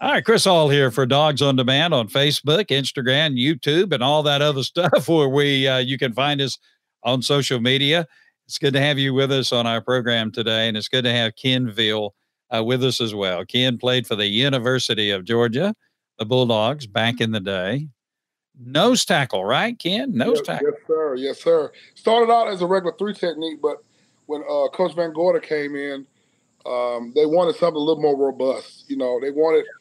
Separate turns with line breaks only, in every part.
All right, Chris Hall here for Dawgs on Demand on Facebook, Instagram, YouTube, and all that other stuff where we uh, you can find us on social media. It's good to have you with us on our program today, and it's good to have Ken Veal uh, with us as well. Ken played for the University of Georgia, the Bulldogs, back in the day. Nose tackle, right, Ken? Nose
yes,
tackle.
Yes, sir. Yes, sir. Started out as a regular three technique, but when uh, Coach VanGorder came in, um, they wanted something a little more robust. You know, they wanted –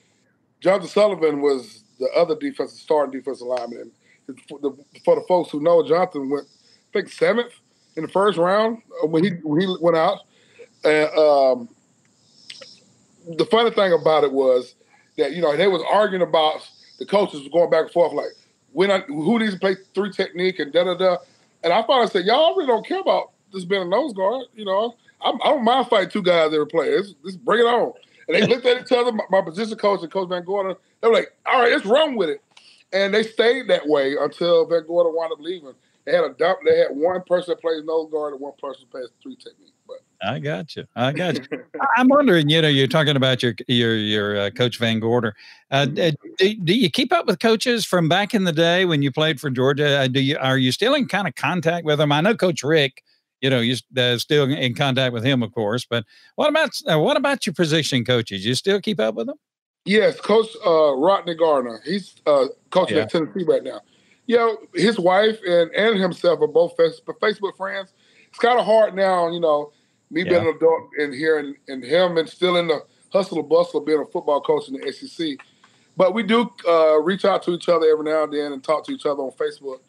Jonathan Sullivan was the other defensive starting defensive lineman. And for the, for the folks who know, Jonathan went, I think, seventh in the first round when he when he went out. And um, the funny thing about it was that you know they was arguing about the coaches was going back and forth like when I, who needs to play three technique and da da da. And I finally said, y'all really don't care about this being a nose guard. You know, I'm, I do not mind fighting two guys every play. Let's, let's bring it on. And they looked at each other, my, my position coach and Coach VanGorder. They were like, all right, let's run with it. And they stayed that way until VanGorder wound up leaving. They had a dump. They had one person that plays nose guard and one person plays three technique. But
I got you. I got you. I'm wondering. You know, you're talking about your your your uh, coach VanGorder. Uh, mm-hmm. do, do you keep up with coaches from back in the day when you played for Georgia? Uh, do you are you still in kind of contact with them? I know Coach Richt you know, you're uh, still in contact with him, of course. But what about uh, what about your position coaches? You still keep up with them?
Yes, Coach uh, Rodney Garner. He's uh, coaching yeah. at Tennessee right now. You know, his wife and, and himself are both Facebook friends. It's kind of hard now, you know, me yeah. being an adult and here and, him and still in the hustle and bustle of being a football coach in the SEC. But we do uh, reach out to each other every now and then and talk to each other on Facebook.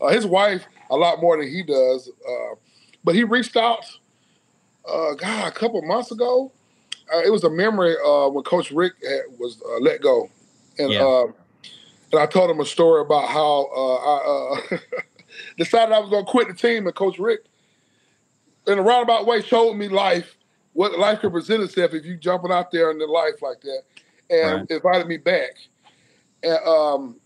Uh, his wife, a lot more than he does. Uh, but he reached out, uh, God, a couple months ago. Uh, it was a memory uh, when Coach Richt had, was uh, let go, and yeah. Uh, and I told him a story about how uh, I decided I was going to quit the team, and Coach Richt, in a roundabout way, showed me life, what life could present itself if you jumping out there in the life like that, and right. invited me back. And um,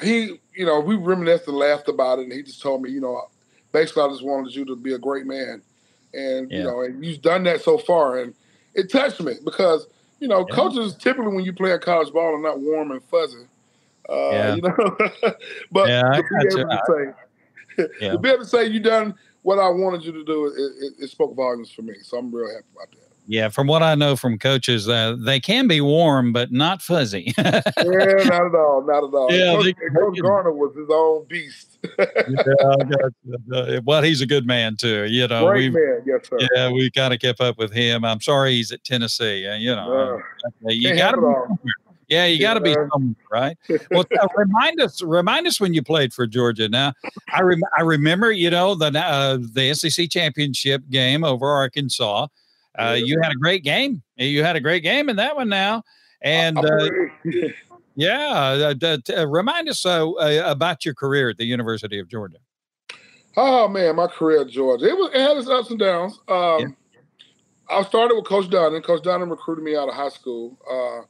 he, you know, we reminisced and laughed about it, and he just told me, you know, basically, I just wanted you to be a great man, and yeah. you know, and you've done that so far, and it touched me because you know, yeah. coaches typically when you play a college ball are not warm and fuzzy. Uh, yeah. You know, but yeah, to, be able to, say, yeah. to be able to say you done what I wanted you to do, it, it, it spoke volumes for me. So I'm real happy about that.
Yeah, from what I know from coaches, uh, they can be warm, but not fuzzy.
yeah, not at all, not at all. Yeah, Coach, they, Coach Garner was his own beast.
yeah, well, he's a good man too. You know,
Great man, yes sir.
Yeah, we kind of kept up with him. I'm sorry he's at Tennessee. Uh, you know, uh, you got to. Yeah, you got to be somewhere, right? Well, uh, remind us, remind us when you played for Georgia. Now, I rem- I remember, you know, the uh, the SEC championship game over Arkansas. Uh, you had a great game. You had a great game in that one now. And uh, yeah, uh, uh, remind us uh, about your career at the University of Georgia.
Oh man, my career at Georgia it was it had its ups and downs. Um, yeah. I started with Coach Donnan. Coach Donnan recruited me out of high school. Uh,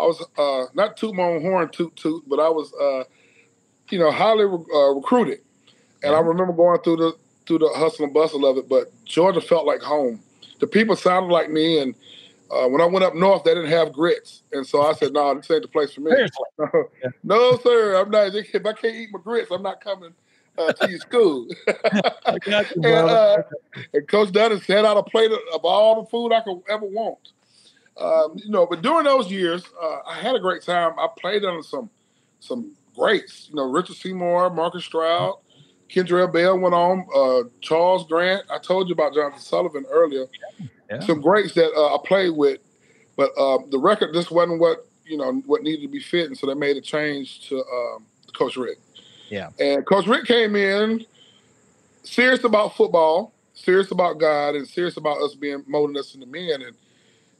I was uh, not toot my own horn, toot toot, but I was, uh, you know, highly re- recruited. And yeah. I remember going through the through the hustle and bustle of it. But Georgia felt like home the people sounded like me. And uh, when I went up north, they didn't have grits, and so I said, "No, this ain't the place for me." no, sir, I'm not. If I can't eat my grits, I'm not coming uh, to your school. you, and, uh, and, Coach Dunn set out a plate of, of, all the food I could ever want. Um, you know, but during those years, uh, I had a great time. I played under some some greats. You know, Richard Seymour, Marcus Stroud, Kendrell Bell went on. Uh, Charles Grant. I told you about Jonathan Sullivan earlier. Yeah. Some greats that uh, I played with, but uh, the record just wasn't what you know what needed to be fit, and so they made a change to um, Coach Richt.
Yeah.
And Coach Richt came in serious about football, serious about God, and serious about us being molding us into men. And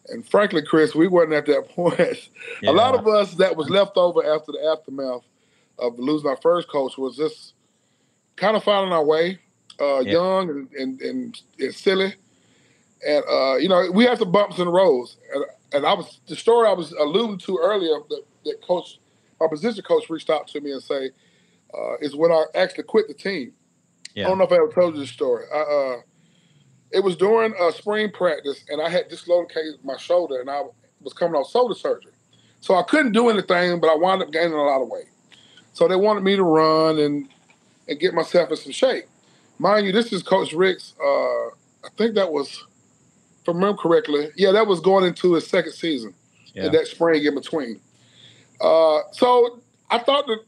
and frankly, Chris, we weren't at that point. Yeah. A lot of us that was left over after the aftermath of losing our first coach was just kind of finding our way, uh, yeah. young and, and, and, and, silly. And, uh, you know, we had some bumps in the roads. And, and I was, the story I was alluding to earlier that, that coach, our position coach reached out to me and say, uh, is when I actually quit the team. Yeah. I don't know if I ever told you this story. I, uh, it was during a spring practice, and I had dislocated my shoulder, and I was coming off shoulder surgery. So I couldn't do anything, but I wound up gaining a lot of weight. So they wanted me to run and and get myself in some shape. Mind you, this is Coach Richt's. Uh, I think that was, if I remember correctly, yeah, that was going into his second season, yeah. and that spring in between. Uh, so I thought that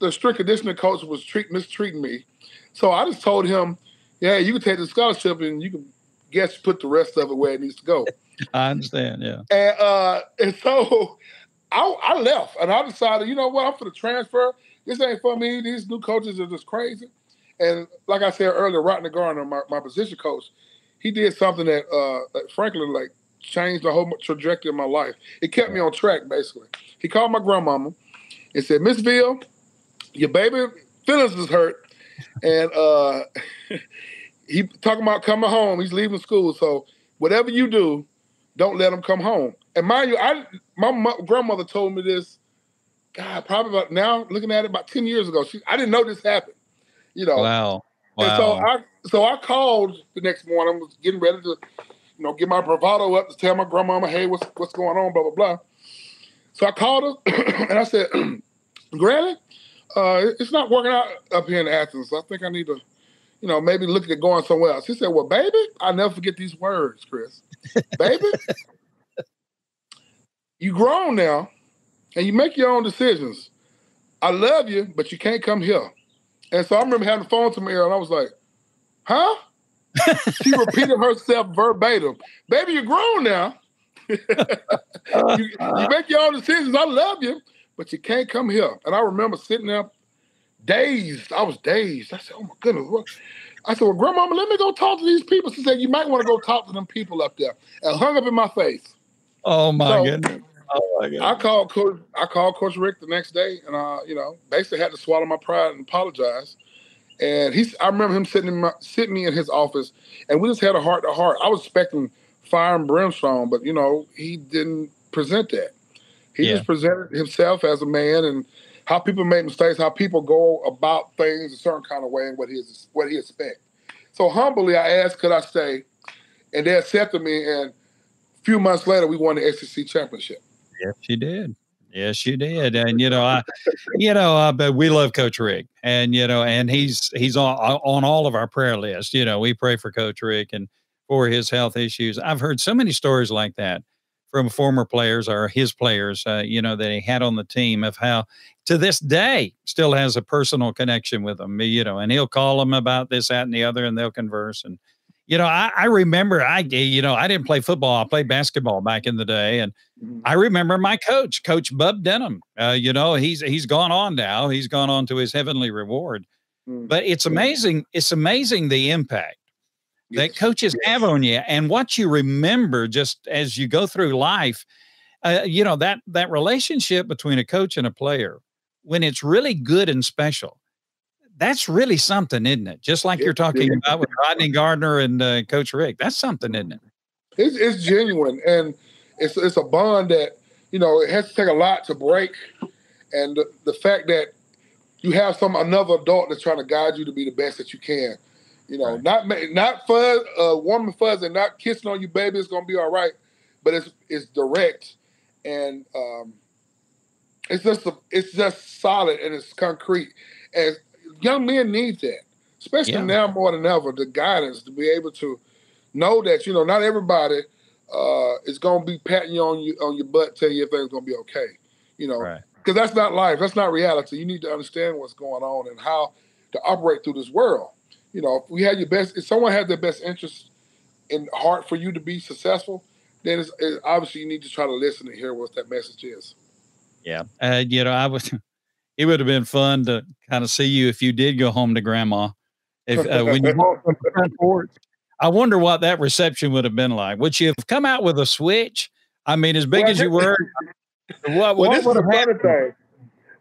the strict conditioning coach was treat, mistreating me. So I just told him, yeah, you can take the scholarship and you can guess put the rest of it where it needs to go.
I understand, yeah.
And uh, and so I, I left and I decided, you know what, I'm for the transfer. This ain't for me. These new coaches are just crazy. And like I said earlier, Rodney Garner, my, my position coach, he did something that, uh, that frankly, like changed the whole trajectory of my life. It kept me on track, basically. He called my grandmama and said, Miss Ville, your baby feelings is hurt. And uh, he talking about coming home. He's leaving school. So whatever you do, don't let him come home. And mind you, I my grandmother told me this. God, probably about now looking at it about ten years ago. She, I didn't know this happened. You know.
Wow. Wow.
And so I so I called the next morning. was getting ready to, you know, get my bravado up to tell my grandmama, hey, what's what's going on, blah blah blah. So I called her and I said, Granny, uh, it's not working out up here in Athens. I think I need to, you know, maybe look at going somewhere else. She said, Well, baby, I never forget these words, Chris. baby, you grown now and you make your own decisions. I love you, but you can't come here. And so I remember having the phone to me and I was like, huh? she repeated herself verbatim. Baby, you're grown now. Uh, you, you, make your own decisions. I love you, but you can't come here. And I remember sitting there dazed. I was dazed. I said, oh my goodness. What? I said, well, grandmama, let me go talk to these people. She said, you might want to go talk to them people up there. And hung up in my face.
Oh my so, goodness.
Oh my I called Coach. I called Coach Richt the next day, and I, you know, basically had to swallow my pride and apologize. And he's. I remember him sitting in my, sitting me in his office, and we just had a heart to heart. I was expecting fire and brimstone, but you know, he didn't present that. He yeah. just presented himself as a man and how people make mistakes, how people go about things a certain kind of way, and what he is, what he expects. So humbly, I asked, could I stay? And they accepted me. And a few months later, we won the SEC championship.
Yes, you did. Yes, you did. And you know, I, you know, uh, but we love Coach Richt, and you know, and he's he's on on all of our prayer list. You know, we pray for Coach Richt and for his health issues. I've heard so many stories like that from former players or his players, uh, you know, that he had on the team of how to this day still has a personal connection with them, you know, and he'll call them about this, that, and the other, and they'll converse. And, you know, I, I remember I, you know, I didn't play football. I played basketball back in the day. And mm-hmm. I remember my coach, Coach Bub Denham, uh, you know, he's, he's gone on now. He's gone on to his heavenly reward. Mm-hmm. But it's amazing. It's amazing the impact that coaches yes. have on you and what you remember just as you go through life uh, you know that that relationship between a coach and a player when it's really good and special that's really something isn't it just like you're talking about with rodney garner and uh, coach Richt, that's something isn't it
it's, it's genuine and it's, it's a bond that you know it has to take a lot to break and the, the fact that you have some another adult that's trying to guide you to be the best that you can you know, right. not not fuzz, uh, woman fuzz, and not kissing on you, baby. It's gonna be all right, but it's it's direct and um, it's just a, it's just solid and it's concrete. And young men need that, especially yeah. now more than ever. The guidance to be able to know that you know not everybody uh, is gonna be patting you on you on your butt, telling you everything's gonna be okay. You know, because right. that's not life. That's not reality. You need to understand what's going on and how to operate through this world you know, if we had your best, if someone had their best interest in heart for you to be successful, then it's, it, obviously you need to try to listen and hear what that message is.
Yeah, uh, you know, I was. It would have been fun to kind of see you if you did go home to grandma. If uh, when you walked on the front porch, I wonder what that reception would have been like. Would you have come out with a switch? I mean, as big well, as you were.
What, well, what would have happened? Thing.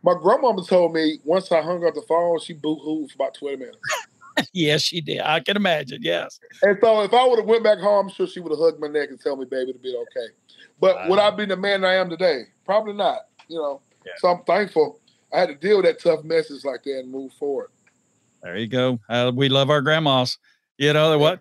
My grandmama told me once I hung up the phone, she boo hooed for about twenty minutes.
yes, she did. I can imagine. Yes.
And so if I would have went back home, I'm sure she would have hugged my neck and tell me, "Baby, to be okay." But would I be the man I am today? Probably not. You know. Yeah. So I'm thankful I had to deal with that tough message like that and move forward.
There you go. Uh, we love our grandmas. You know what?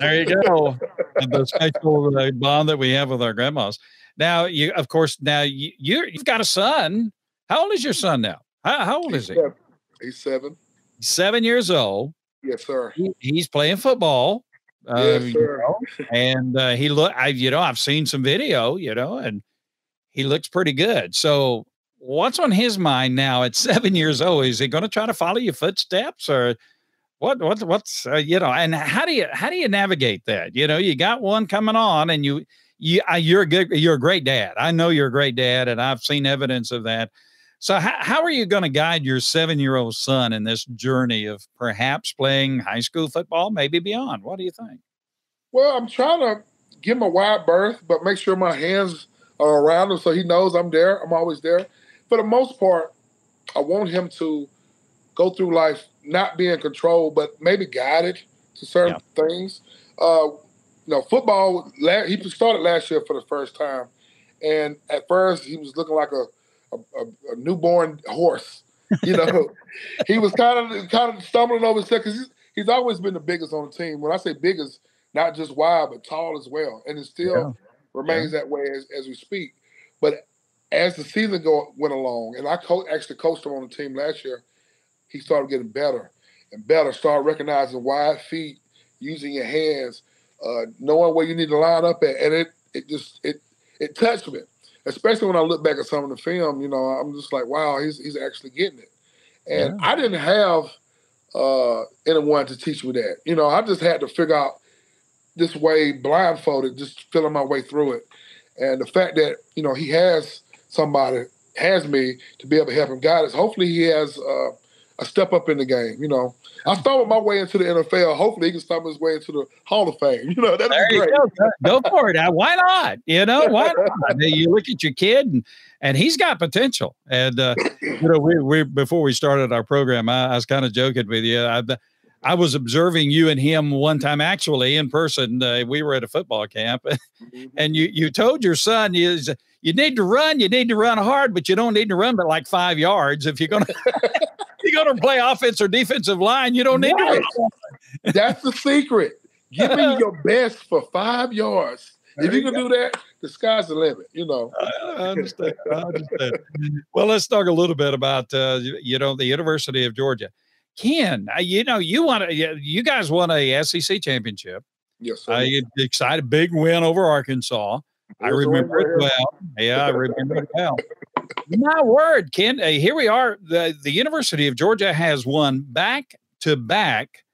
There you go. the special uh, bond that we have with our grandmas. now you, of course, now you you you've got a son. How old is your son now? How, how old
He's
is he?
seven. He's seven.
Seven years old.
Yes, sir.
He, he's playing football. Uh,
Yes,
you
sir.
know, and uh, he look, I you know, I've seen some video, you know, and he looks pretty good. So, what's on his mind now at seven years old? Is he going to try to follow your footsteps, or what? What? What's uh, you know? And how do you how do you navigate that? You know, you got one coming on, and you you uh, you're a good you're a great dad. I know you're a great dad, and I've seen evidence of that. So, how, how are you going to guide your seven year old son in this journey of perhaps playing high school football, maybe beyond? What do you think?
Well, I'm trying to give him a wide berth, but make sure my hands are around him so he knows I'm there. I'm always there. For the most part, I want him to go through life not being controlled, but maybe guided to certain things. Uh, you know, football. He started last year for the first time, and at first he was looking like a a, a, newborn horse. You know, he was kind of kind of stumbling over his because he's, he's always been the biggest on the team. When I say biggest, not just wide but tall as well, and it still remains that way as, as we speak. But as the season go, went along, and I co- actually coached him on the team last year, he started getting better and better. Started recognizing wide feet, using your hands, uh, knowing where you need to line up at, and it it just it it touched me. Especially when I look back at some of the film, you know, I'm just like, wow, he's he's actually getting it. And I didn't have uh, anyone to teach me that. You know, I just had to figure out this way blindfolded, just feeling my way through it. And the fact that, you know, he has somebody, has me to be able to help him guide us. Hopefully he has uh, a step up in the game, you know. I stumbled my way into the NFL. Hopefully he can stumble his way into the Hall of Fame. You know, that'd
There
be great.
go. Go go for it. Why not? You know, why not? You look at your kid and, and he's got potential. And, uh, you know, we, we, before we started our program, I, I was kind of joking with you. I, I was observing you and him one time actually in person. Uh, we were at a football camp and you, you told your son, you, you need to run, you need to run hard, but you don't need to run but like five yards. If you're going to, you're going to play offense or defensive line, you don't need to run.
That's the secret. Give me your best for five yards. If you
you
can do that, the sky's the limit, you know.
I understand. I understand. well, let's talk a little bit about uh, you you know the University of Georgia. Ken, uh, you know you want to you guys won a SEC championship.
Yes, sir.
Uh, excited big win over Arkansas. I remember it well. Yeah, I remember it well. My word, Ken. Uh, here we are. The the University of Georgia has won back to back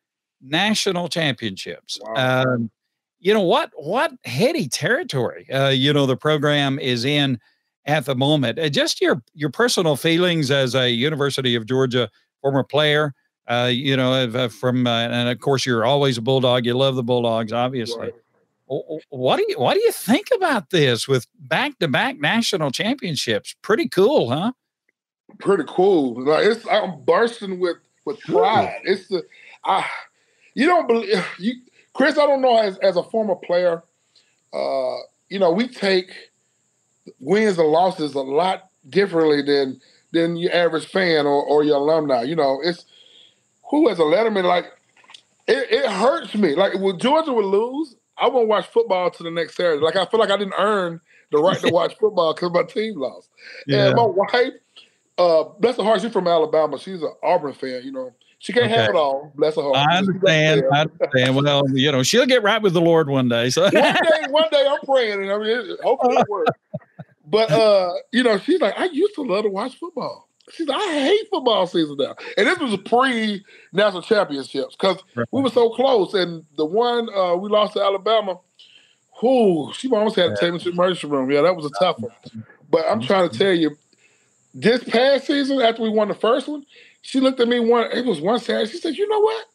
national championships.
Wow.
Um, you know what? What heady territory? Uh, you know the program is in at the moment. Uh, just your your personal feelings as a University of Georgia former player. Uh, you know, uh, from uh, and of course you're always a bulldog. You love the Bulldogs, obviously.
Right.
What do you what do you think about this with back to back national championships? Pretty cool, huh?
Pretty cool. Like it's I'm bursting with with pride. It's the I you don't believe you Chris, I don't know as as a former player, uh, you know, we take wins and losses a lot differently than than your average fan or, or your alumni. You know, it's who as a letterman, like it, it hurts me. Like when Georgia would lose, I won't watch football to the next Saturday. Like I feel like I didn't earn the right to watch football because my team lost. Yeah. And my wife, uh, bless her heart, she's from Alabama. She's an Auburn fan. You know, she can't have it all. Bless her heart.
I understand. I understand. Well, you know, she'll get right with the Lord one day. So
one day, one day, I'm praying, and I mean, hopefully it works. But uh, you know, she's like, I used to love to watch football. She's like, I hate football season now. And this was a pre national championships because we were so close. And the one uh, we lost to Alabama, who she almost had to take me to the emergency room. Yeah, that was a tough one. But I'm trying to tell you, this past season, after we won the first one, she looked at me one. It was one Saturday. She said, "You know what?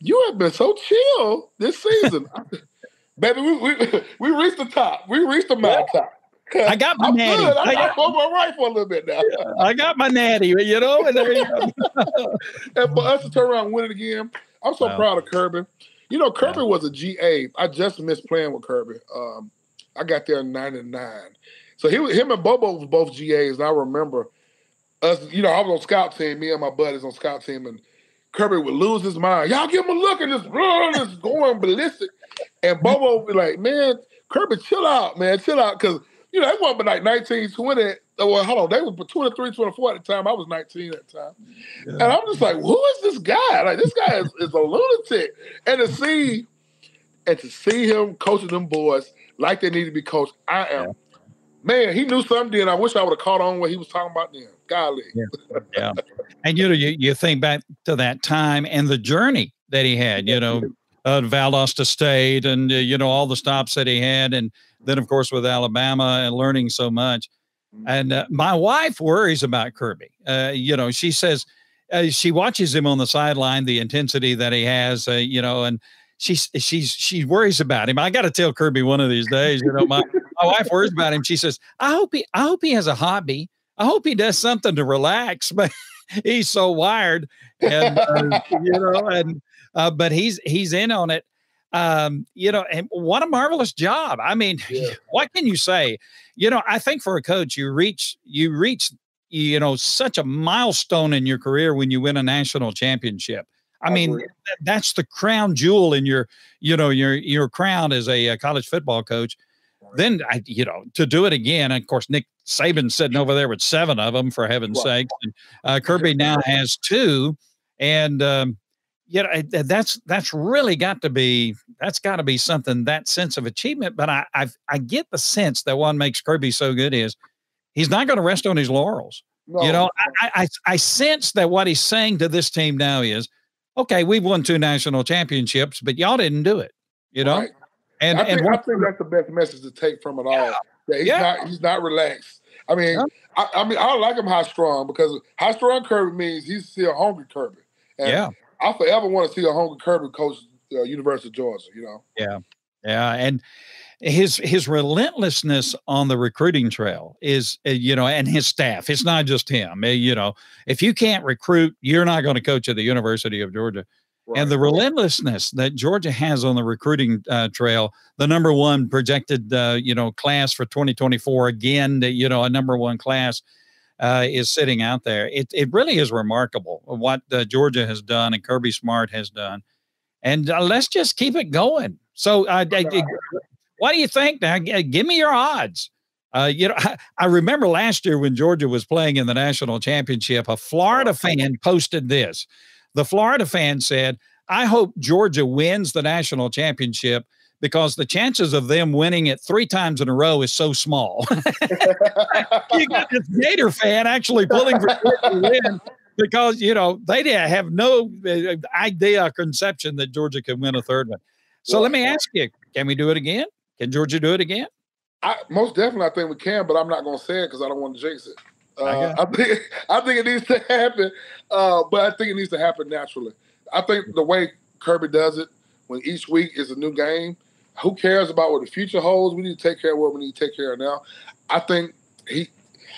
You have been so chill this season, baby. We, we we reached the top. We reached the mountaintop.
I got my
I'm
natty.
good. I got
got,
I'm all right for a little bit now.
I got my natty, you know, and there you go.
and for us to turn around and win it again, I'm so
Wow.
proud of Kirby. You know, Kirby was a GA. I just missed playing with Kirby. Um, I got there in '99, so he was him and Bobo was both GAs, and I remember us. You know, I was on scout team. Me and my buddies on scout team, and Kirby would lose his mind. Y'all give him a look and just run, just going ballistic. And Bobo would be like, "Man, Kirby, chill out, man, chill out," because you know, they were like 19, 20. Well, hold on, they were 23, 24 at the time. I was 19 at the time. Yeah. And I'm just like, who is this guy? Like, this guy is, is a lunatic. And to see, and to see him coaching them boys like they need to be coached, I am. Yeah. Man, he knew something then. I wish I would have caught on what he was talking about then. Golly.
Yeah. yeah. And you know, you, you think back to that time and the journey that he had, you know, uh, Valdosta State and, uh, you know, all the stops that he had. And then, of course, with Alabama and learning so much. Mm-hmm. And uh, my wife worries about Kirby. Uh, you know, she says uh, she watches him on the sideline, the intensity that he has, uh, you know, and she's she's she worries about him. I got to tell Kirby one of these days. You know, my my wife worries about him. She says, "I hope he I hope he has a hobby. I hope he does something to relax." But he's so wired, and uh, you know, and uh, but he's he's in on it. Um, you know, and what a marvelous job. I mean, yeah. what can you say? You know, I think for a coach, you reach you reach you know such a milestone in your career when you win a national championship. I mean, that's the crown jewel in your, you know, your your crown as a, a college football coach. Then I, you know, to do it again. of course, Nick Saban sitting over there with seven of them, for heaven's right. sake. And, uh, Kirby now has two, and um, you know that's that's really got to be that's got to be something that sense of achievement. But I i I get the sense that one makes Kirby so good is he's not going to rest on his laurels. No. You know, I, I I sense that what he's saying to this team now is okay, we've won two national championships, but y'all didn't do it, you know? Right.
And I think, and I think that's the best message to take from it all. Yeah. That he's yeah. not he's not relaxed. I mean, yeah. I, I, mean, I like him high strong because high strong Kirby means he's still hungry Kirby. And yeah. I forever want to see a hungry Kirby coach uh, University of Georgia, you know?
Yeah. Yeah. And his his relentlessness on the recruiting trail is uh, you know and his staff it's not just him uh, you know if you can't recruit you're not going to coach at the university of georgia right. and the relentlessness that georgia has on the recruiting uh, trail the number one projected uh, you know class for 2024 again the, you know a number one class uh, is sitting out there it, it really is remarkable what uh, georgia has done and kirby smart has done and let's just keep it going so uh, what do you think? Now, give me your odds. Uh, you know, I, I, remember last year when Georgia was playing in the national championship, a Florida fan posted this. The Florida fan said, I hope Georgia wins the national championship because the chances of them winning it three times in a row is so small. you got this Gator fan actually pulling for Georgia to win because, you know, they have no uh, idea or conception that Georgia can win a third one. So well, let me ask you, can we do it again? Can Georgia do it again?
I, most definitely, I think we can, but I'm not going to say it because I don't want to jinx it. Uh, I, think I think it needs to happen, uh, but I think it needs to happen naturally. I think the way Kirby does it, when each week is a new game, who cares about what the future holds? We need to take care of what we need to take care of now. I think he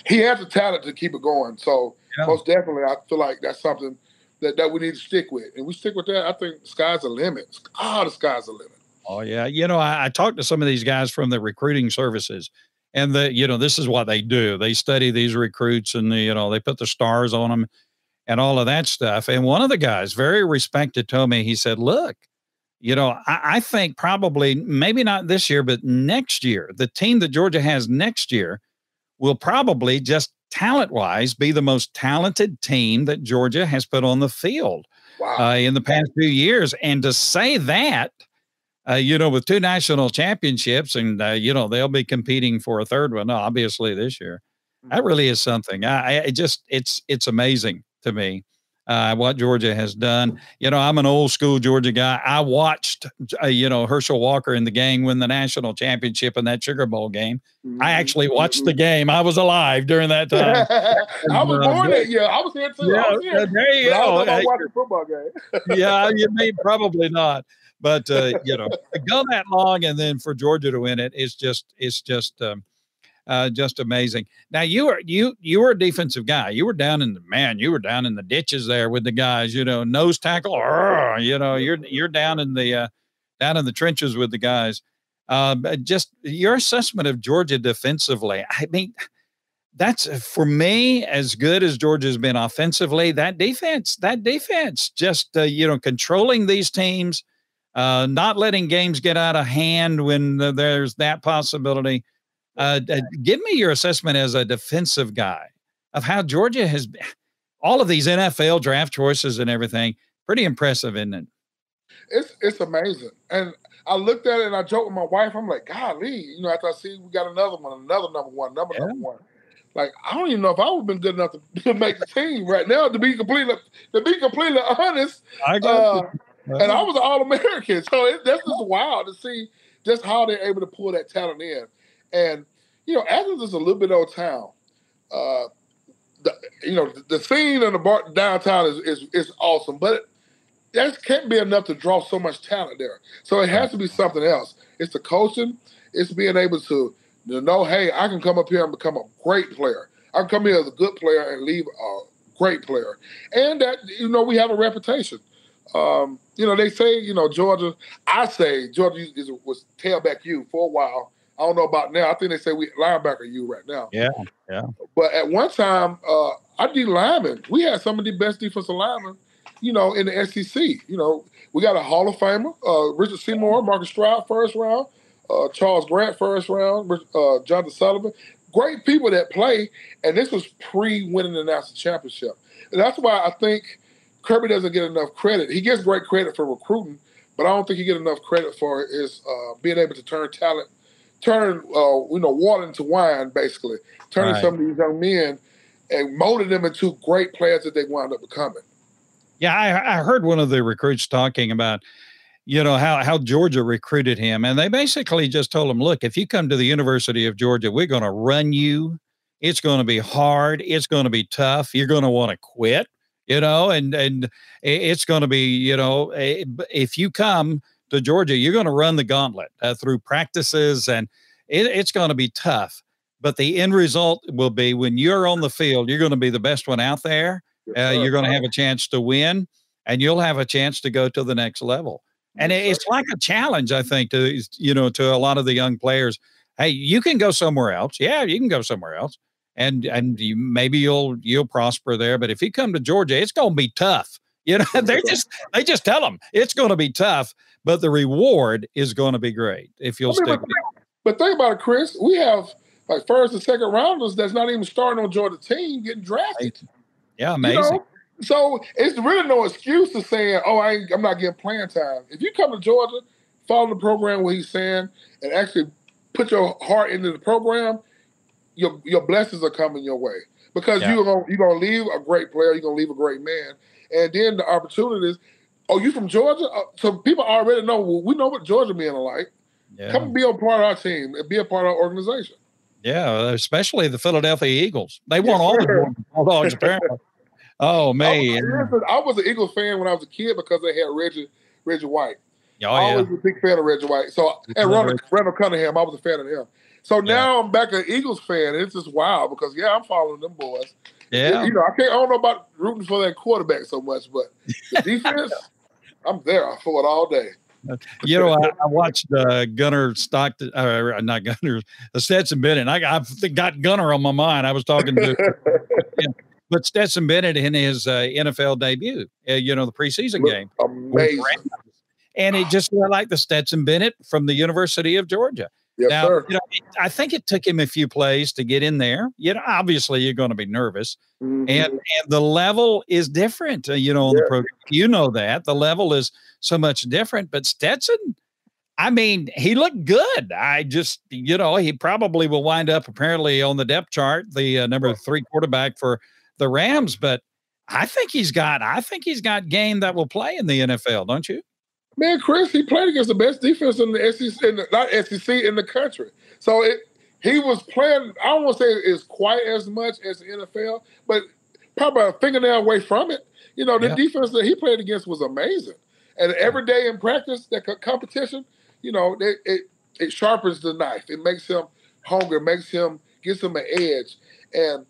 he has the talent to keep it going. So yeah. most definitely, I feel like that's something that, that we need to stick with, and we stick with that. I think sky's the limit. Oh, the sky's the limit.
Oh yeah, you know, I, I talked to some of these guys from the recruiting services, and the you know this is what they do. They study these recruits, and the, you know they put the stars on them, and all of that stuff. And one of the guys, very respected, told me he said, "Look, you know, I, I think probably maybe not this year, but next year, the team that Georgia has next year will probably just talent wise be the most talented team that Georgia has put on the field wow. uh, in the past few years. And to say that." uh, you know, with two national championships, and uh, you know they'll be competing for a third one, obviously this year. That mm-hmm. really is something. I, I just it's it's amazing to me uh, what Georgia has done. You know, I'm an old school Georgia guy. I watched, uh, you know, Herschel Walker and the gang win the national championship in that Sugar Bowl game. Mm-hmm. I actually watched the mm-hmm. game. I was alive during that time.
I was born that year. I was here too. Yeah, here. there you go. I was watching football game.
yeah, you may probably not but uh, you know, to go that long and then for Georgia to win it, it is just it's just um, uh, just amazing. Now you were you you were a defensive guy. You were down in the man. You were down in the ditches there with the guys. You know, nose tackle. you know, you're you're down in the uh, down in the trenches with the guys. Um, just your assessment of Georgia defensively. I mean, that's for me as good as Georgia's been offensively. That defense, that defense, just uh, you know, controlling these teams uh, not letting games get out of hand when there's that possibility. Uh, give me your assessment as a defensive guy of how Georgia has all of these NFL draft choices and everything. Pretty impressive, isn't it?
It's it's amazing. And I looked at it and I joked with my wife. I'm like, golly, you know, after I see we got another one, another number one, number yeah. number one. Like I don't even know if I would have been good enough to, to, make the team right now. To be completely to be completely honest, I got uh, and I was an All American, so it, that's just wild to see just how they're able to pull that talent in. And you know, Athens is a little bit old town. Uh, the, you know, the, the scene in the bar, downtown is, is is awesome, but that can't be enough to draw so much talent there. So it has to be something else. It's the coaching. It's being able to, to know, hey, I can come up here and become a great player. I can come here as a good player and leave a great player. And that, you know, we have a reputation. Um, you know, they say, you know, Georgia, I say Georgia was tailback you for a while. I don't know about now. I think they say we linebacker you right now.
Yeah, yeah.
But at one time, uh, I D lineman. We had some of the best defensive linemen you know, in the SEC. You know, we got a Hall of Famer, uh, Richard Seymour, Marcus Stroud, first round, uh, Charles Grant, first round, uh, Jonathan Sullivan. Great people that play, and this was pre-winning the national championship. And that's why I think Kirby doesn't get enough credit. He gets great credit for recruiting, but I don't think he get enough credit for his uh, being able to turn talent, turn uh, you know water into wine, basically, turning right. some of these young men and molding them into great players that they wound up becoming.
Yeah, I, I heard one of the recruits talking about, you know, how how Georgia recruited him, and they basically just told him, look, if you come to the University of Georgia, we're going to run you. It's going to be hard. It's going to be tough. You're going to want to quit, you know, and and it's going to be, you know, if you come to Georgia, you're going to run the gauntlet uh, through practices, and it, it's going to be tough. But the end result will be when you're on the field, you're going to be the best one out there uh, you're going to have a chance to win and you'll have a chance to go to the next level. And it's like a challenge, I think, to you know, to a lot of the young players. Hey, you can go somewhere else. Yeah, you can go somewhere else, and and you, maybe you'll you'll prosper there. But if you come to Georgia, it's going to be tough. You know, they just they just tell them it's going to be tough, but the reward is going to be great if you'll I mean,
stick. But, but think about it, Chris. We have like first and second rounders that's not even starting on Georgia team getting drafted. Right.
Yeah, amazing. You know?
So it's really no excuse to saying, "Oh, I am not getting playing time." If you come to Georgia, follow the program what he's saying, and actually put your heart into the program, your your blessings are coming your way because yeah. you're gonna you're gonna leave a great player, you're gonna leave a great man, and then the opportunities. Oh, you from Georgia? Uh, so people already know. Well, we know what Georgia being like. Yeah. Come be a part of our team and be a part of our organization.
Yeah, especially the Philadelphia Eagles. They want all the Bulldogs apparently. Oh man,
I was, an Eagles fan when I was a kid because they had Reggie Reggie White. Oh, I yeah. was a big fan of Reggie White. So and Randall, Randall Cunningham, I was a fan of him. So now yeah. I'm back an Eagles fan. It's just wild because yeah, I'm following them boys. Yeah, you know, I can't. I don't know about rooting for that quarterback so much, but the defense, I'm there I for it all day.
You know, I, I watched uh, Gunner Stockton, uh, not Gunner, uh, Stetson Bennett. I, I got Gunner on my mind. I was talking to, but Stetson Bennett in his uh, NFL debut, uh, you know, the preseason game.
Amazing.
And it just looked like the Stetson Bennett from the University of Georgia.
Yes,
now,
sir.
You know, I think it took him a few plays to get in there. You know, obviously you're going to be nervous, mm-hmm. and and the level is different. Uh, you know, on yeah. the program, you know that the level is so much different. But Stetson, I mean, he looked good. I just, you know, he probably will wind up apparently on the depth chart, the uh, number three quarterback for the Rams. But I think he's got, I think he's got game that will play in the NFL, don't you?
Man, Chris, he played against the best defense in the SEC, in the, not SEC in the country. So it, he was playing. I don't want to say it's quite as much as the NFL, but probably a fingernail away from it. You know, the yeah. defense that he played against was amazing. And every day in practice, that competition, you know, it, it, it sharpens the knife. It makes him hungry, makes him gives him an edge. And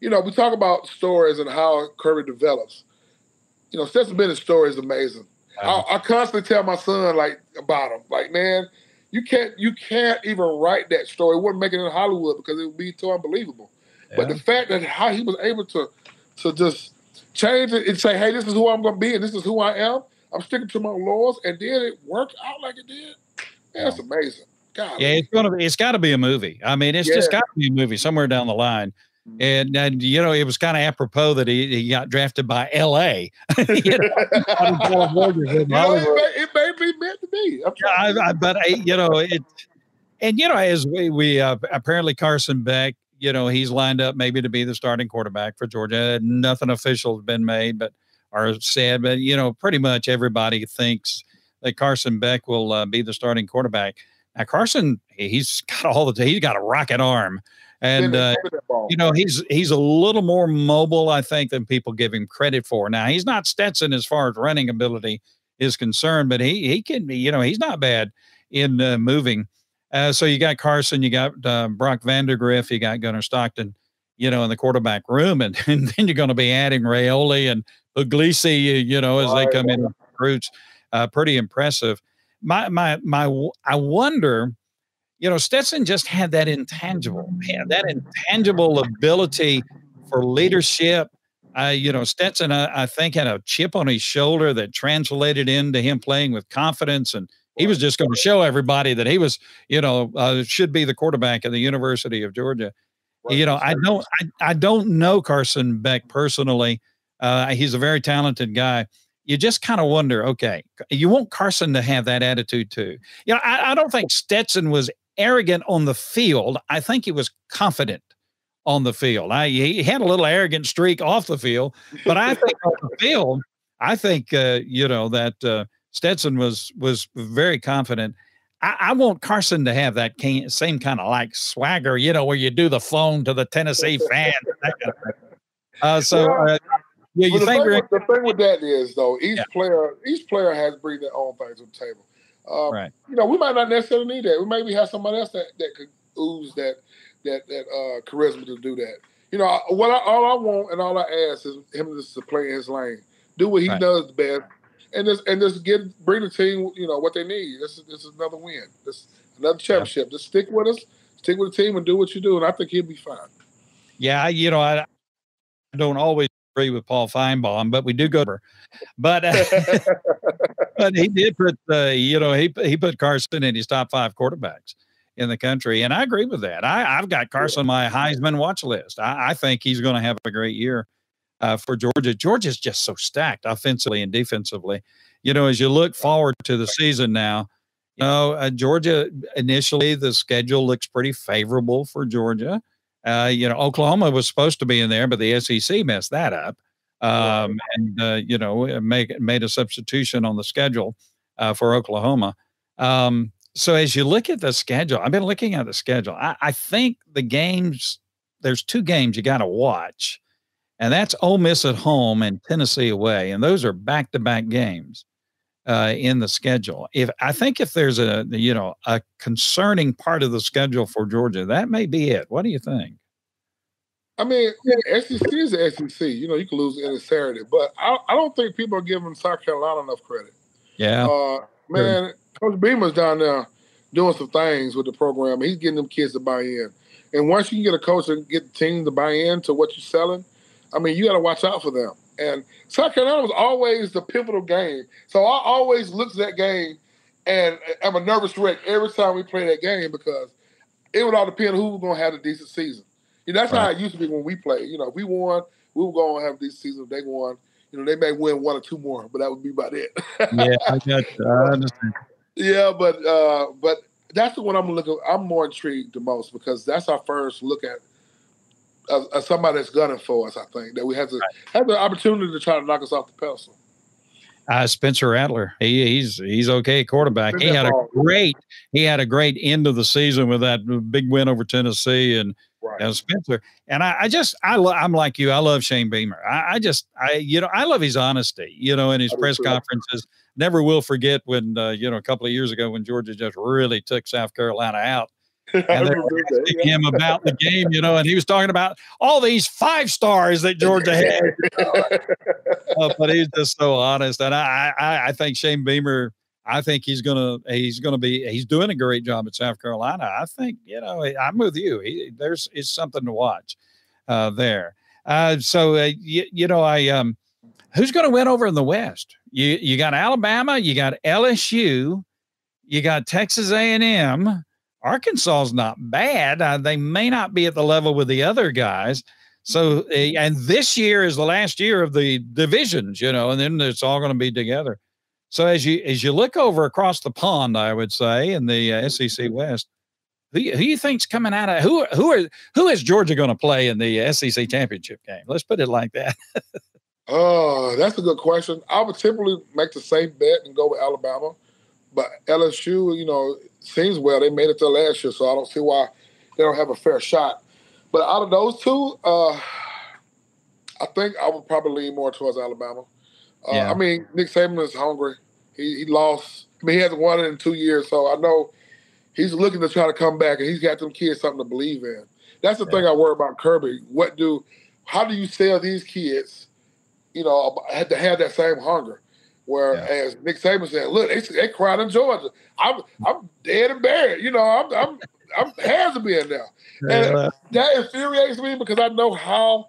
you know, we talk about stories and how Kirby develops. You know, Stetson Bennett's story is amazing. I, um, I, constantly tell my son like about him, like, man, you can't you can't even write that story. It wouldn't make it in Hollywood because it would be too unbelievable. Yeah. But the fact that how he was able to to just change it and say, hey, this is who I'm gonna be and this is who I am. I'm sticking to my laws, and then it worked out like it did. Man, that's amazing. God.
Yeah, it's gonna be. It's got to be a movie. I mean, it's yeah. just got to be a movie somewhere down the line. Mm-hmm. And, and you know, it was kind of apropos that he, he got drafted by L.A. you know,
it, may, it may be meant to be.
Yeah, I, I, but I, you know it, and you know, as we we uh, apparently Carson Beck, you know, he's lined up maybe to be the starting quarterback for Georgia. Nothing official has been made, but or said, but you know, pretty much everybody thinks that Carson Beck will uh, be the starting quarterback. Now Carson, he's got all the he's got a rocket arm, and uh, you know he's he's a little more mobile, I think, than people give him credit for. Now he's not Stetson as far as running ability is concerned, but he he can be, you know, he's not bad in uh, moving. Uh, so you got Carson, you got uh, Brock Vandergriff, you got Gunner Stockton, you know, in the quarterback room, and, and then you're going to be adding Raiola and Puglisi, you know, as they come in recruits. Uh, pretty impressive. My my my, I wonder, you know, Stetson just had that intangible, man, that intangible ability for leadership. Uh, you know, Stetson, I, I think, had a chip on his shoulder that translated into him playing with confidence and he was just going to show everybody that he was, you know, uh, should be the quarterback of the University of Georgia. You know, I don't, I, I don't know Carson Beck personally. Uh, he's a very talented guy. You just kind of wonder, okay, you want Carson to have that attitude too. You know, I, I don't think Stetson was arrogant on the field. I think he was confident on the field. I, he had a little arrogant streak off the field, but I think on the field, I think uh, you know that uh, Stetson was was very confident. I, I want Carson to have that same kind of like swagger, you know, where you do the phone to the Tennessee. Kind of uh, so, uh,
yeah, you think thing, with, the thing with that is though, each yeah. player each player has bring their own things to the table. Um, right. You know, we might not necessarily need that. We maybe have somebody else that, that could ooze that that that uh, charisma to do that. You know, what I, all I want and all I ask is him just to play in his lane, do what he right. does best, and just and just get bring the team, you know, what they need. This is this is another win. This another championship. Yeah. Just stick with us, stick with the team, and do what you do, and I think he'll be fine.
Yeah, you know, I don't always agree with Paul Finebaum, but we do go. But uh, but he did put uh, you know he he put Carson in his top five quarterbacks in the country, and I agree with that. I I've got Carson on my Heisman watch list. I, I think he's going to have a great year uh, for Georgia. Georgia's just so stacked offensively and defensively. You know, as you look forward to the season now, you know, uh, Georgia initially the schedule looks pretty favorable for Georgia. Uh, you know, Oklahoma was supposed to be in there, but the SEC messed that up. Um, and uh, you know, make made a substitution on the schedule uh, for Oklahoma. Um, so as you look at the schedule, I've been looking at the schedule. I, I think the games there's two games you got to watch and that's Ole Miss at home and Tennessee away, and those are back-to-back games uh, in the schedule. If I think if there's a you know a concerning part of the schedule for Georgia, that may be it. What do you think?
I mean, SEC is the SEC. You know, you can lose any Saturday, but I, I don't think people are giving South Carolina enough credit.
Yeah,
uh, man, sure. Coach Beamer's down there doing some things with the program. He's getting them kids to buy in, and once you can get a coach and get the team to buy in to what you're selling I mean, you got to watch out for them. And South Carolina was always the pivotal game. So I always looked at that game and I'm a nervous wreck every time we play that game because it would all depend on who was going to have a decent season. You know, that's right. how it used to be when we played. You know, if we won, we were going to have a decent season. If they won, you know, they may win one or two more, but that would be about it.
yeah, I got you. I understand.
Yeah, but uh, but that's the one I'm looking. I'm more intrigued the most because that's our first look at uh, somebody that's gunning for us. I think that we have to right. have the opportunity to try to knock us off the pedestal.
Uh, Spencer Rattler, he, he's he's okay quarterback. He had a great he had a great end of the season with that big win over Tennessee and, right. and Spencer. And I, I just I lo- I'm like you. I love Shane Beamer. I, I, just I you know I love his honesty. You know, in his press conferences. Never will forget when uh, you know a couple of years ago when Georgia just really took South Carolina out and they were asking him about the game, you know, and he was talking about all these five stars that Georgia had. Uh, but he's just so honest, and I, I, I think Shane Beamer. I think he's gonna he's gonna be he's doing a great job at South Carolina. I think you know I'm with you. He, there's is something to watch uh, there. Uh, so uh, you, you know I um, who's going to win over in the West? You you got Alabama, you got LSU, you got Texas A and M Arkansas is not bad. Uh, they may not be at the level with the other guys. So, uh, and this year is the last year of the divisions, you know, and then it's all going to be together. So as you as you look over across the pond, I would say in the uh, SEC West, who, who you think's coming out of who who are who is Georgia going to play in the SEC championship game? Let's put it like that.
Oh, that's a good question. I would typically make the safe bet and go with Alabama, but LSU, you know, seems well. They made it to last year, so I don't see why they don't have a fair shot. But out of those two, uh, I think I would probably lean more towards Alabama. Uh, yeah. I mean, Nick Saban is hungry. He, he lost. I mean, he hasn't won it in two years, so I know he's looking to try to come back, and he's got them kids something to believe in. That's the yeah. thing I worry about Kirby. What do? How do you sell these kids? You know, had to have that same hunger. Whereas yeah. Nick Saban said, "Look, they, they cried in Georgia. I'm I'm dead and buried. You know, I'm I'm I'm has to be in there, and that infuriates me because I know how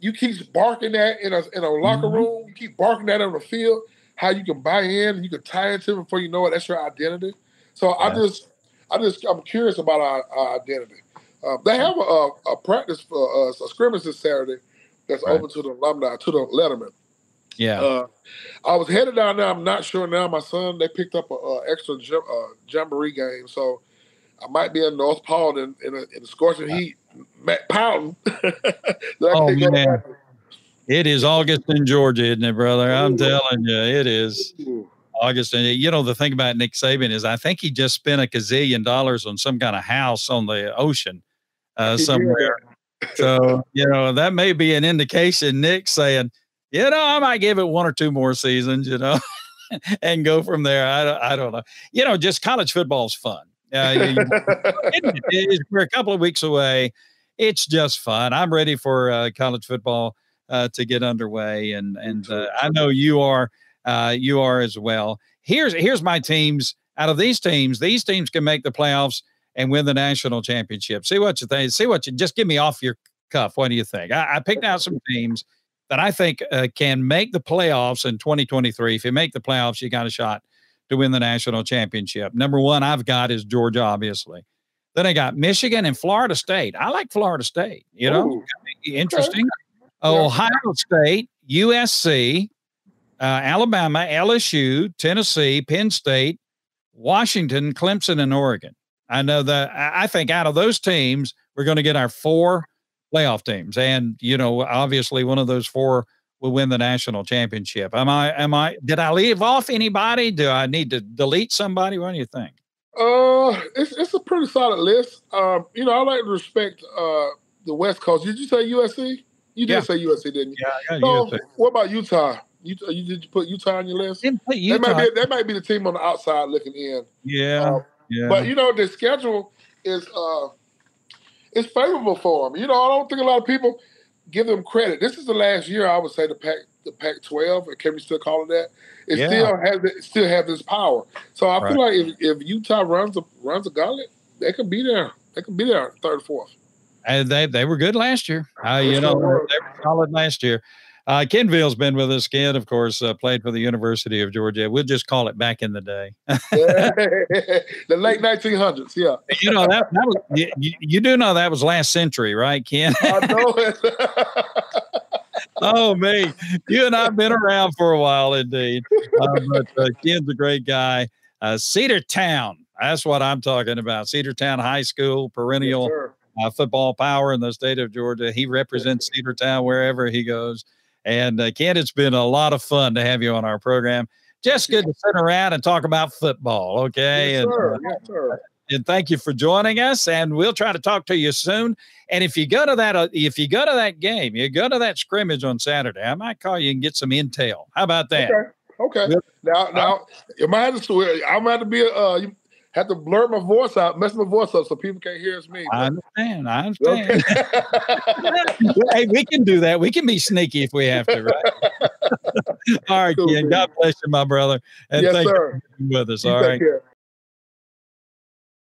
you keep barking that in a in a locker mm-hmm. room. You keep barking that on the field. How you can buy in and you can tie into it before you know it. That's your identity. So yeah. I just I just I'm curious about our, our identity. Um, they have a, a practice for us, a scrimmage this Saturday that's right. open to the alumni to the Letterman.
Yeah. Uh,
I was headed down there. I'm not sure now. My son they picked up an extra jam, uh, jamboree game, so I might be in North Paulding, in, a, in the scorching heat, pouting.
oh man. It is August in Georgia, isn't it, brother? I'm Ooh. telling you, it is. Ooh. and You know, the thing about Nick Saban is I think he just spent a gazillion dollars on some kind of house on the ocean uh, somewhere. so, you know, that may be an indication Nick saying, you know, I might give it one or two more seasons, you know, and go from there. I don't, I don't know. You know, just college football is fun. Uh, it, it, we're a couple of weeks away. It's just fun. I'm ready for uh, college football uh, to get underway, and and uh, I know you are. Uh, you are as well. Here's here's my teams. Out of these teams, these teams can make the playoffs and win the national championship. See what you think. See what you just give me off your cuff. What do you think? I, I picked out some teams that I think uh, can make the playoffs in 2023. If you make the playoffs, you got a shot to win the national championship. Number one, I've got is Georgia, obviously. Then I got Michigan and Florida State. I like Florida State. You know, Ooh, interesting. Okay. Ohio State, USC, uh, Alabama, LSU, Tennessee, Penn State, Washington, Clemson, and Oregon. I know that I think out of those teams, we're going to get our four playoff teams. And, you know, obviously one of those four will win the national championship. Am I, am I, did I leave off anybody? Do I need to delete somebody? What do you think?
Uh, it's, it's a pretty solid list. Um, you know, I like to respect uh, the West Coast. Did you say USC? You did yeah. say USC, didn't you?
Yeah, so, USC.
What about Utah? Utah, you did you put Utah on your list? Didn't put Utah. That might be that might be the team on the outside looking in.
Yeah, um, yeah.
But you know the schedule is uh it's favorable for them. You know, I don't think a lot of people give them credit. This is the last year I would say the Pac the Pac twelve, can we still call it that? It yeah. still has it still have this power. So I right. feel like if, if Utah runs a runs a gauntlet, they could be there. They could be there third, fourth.
And they they were good last year. Uh, you know, they were solid last year. Uh, Ken Veal's been with us. Ken, of course, uh, played for the University of Georgia. We'll just call it back in the day.
the late 1900s, yeah.
you know, that, that was, you, you, do know that was last century, right, Ken? I know it. oh, me. You and I have been around for a while, indeed. Uh, but uh, Ken's a great guy. Uh, Cedartown, that's what I'm talking about. Cedartown High School, perennial yes, uh, football power in the state of Georgia. He represents Cedartown wherever he goes. And uh, Ken, it's been a lot of fun to have you on our program. Just good to sit around and talk about football. Okay.
Yes,
and,
sir. Uh, yes, sir.
and thank you for joining us. And we'll try to talk to you soon. And if you go to that, uh, if you go to that game, you go to that scrimmage on Saturday, I might call you and get some intel. How about that?
Okay. Okay. Now, now, you might have to. I'm have to be. Uh, have to blur my voice out, mess my voice up so people can't hear us me.
I understand. I understand. Okay. hey, we can do that. We can be sneaky if we have to, right? all right, cool, Ken. God bless you, my brother. And
yes,
thank
sir.
you for being with us. You all right. Care.